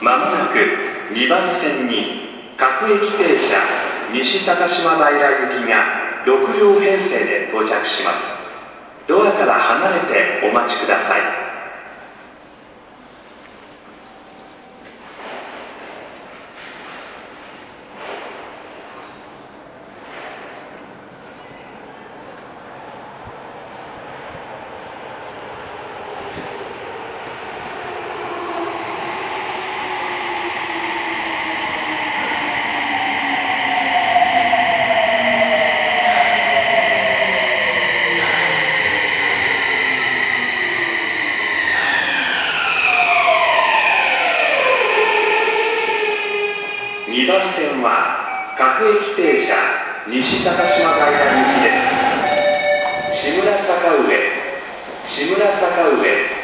まもなく2番線に各駅停車西高島平行きが6両編成で到着します。ドアから離れてお待ちください。2番線は各駅停車西高島平行きです。志村坂上志村坂上